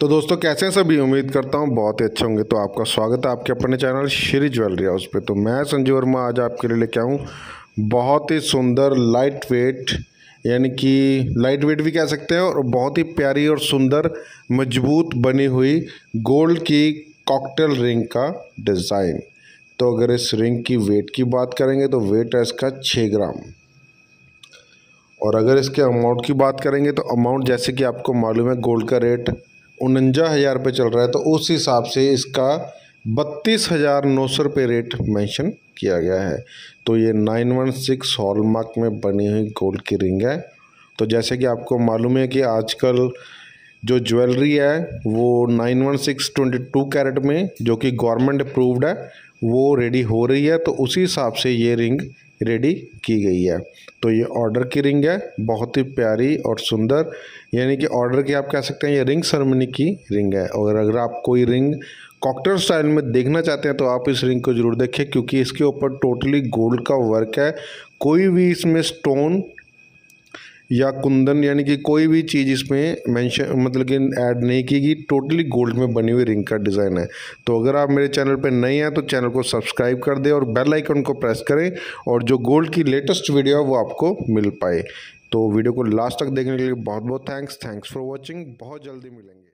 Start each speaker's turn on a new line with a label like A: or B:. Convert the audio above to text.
A: तो दोस्तों, कैसे हैं सभी? उम्मीद करता हूँ बहुत ही अच्छे होंगे। तो आपका स्वागत है आपके अपने चैनल श्री ज्वेलरी हाउस पे। तो मैं संजीव वर्मा आज आपके लिए लेके आऊँ बहुत ही सुंदर लाइट वेट यानी कि लाइट वेट भी कह सकते हैं, और बहुत ही प्यारी और सुंदर, मज़बूत बनी हुई गोल्ड की कॉकटेल रिंग का डिज़ाइन तो अगर इस रिंग की वेट की बात करेंगे तो वेट है इसका छः ग्राम। और अगर इसके अमाउंट की बात करेंगे तो अमाउंट जैसे कि आपको मालूम है गोल्ड का रेट उनंजा हज़ार रुपये चल रहा है तो उस हिसाब से इसका बत्तीस हज़ार नौ सौ रुपये रेट मेंशन किया गया है। तो ये नाइन वन सिक्स हॉलमार्क में बनी हुई गोल्ड की रिंग है। तो जैसे कि आपको मालूम है कि आजकल जो ज्वेलरी है, वो nine one six twenty two carat में, जो कि गवर्नमेंट अप्रूव्ड है, वो रेडी हो रही है तो उसी हिसाब से ये रिंग रेडी की गई है। तो ये ऑर्डर की रिंग है, बहुत ही प्यारी और सुंदर, यानी कि ऑर्डर की आप कह सकते हैं, ये रिंग सेरेमनी की रिंग है। और अगर आप कोई रिंग कॉकटेल स्टाइल में देखना चाहते हैं तो आप इस रिंग को ज़रूर देखें क्योंकि इसके ऊपर टोटली गोल्ड का वर्क है। कोई भी इसमें स्टोन या कुंदन, यानी कि कोई भी चीज़ इसमें मेंशन मतलब कि ऐड नहीं की गई टोटली गोल्ड में बनी हुई रिंग का डिज़ाइन है। तो अगर आप मेरे चैनल पर नए हैं तो चैनल को सब्सक्राइब कर दें और बेल आइकन को प्रेस करें और जो गोल्ड की लेटेस्ट वीडियो है, वो आपको मिल पाए। तो वीडियो को लास्ट तक देखने के लिए बहुत बहुत थैंक्स थैंक्स फॉर वॉचिंग बहुत जल्दी मिलेंगे।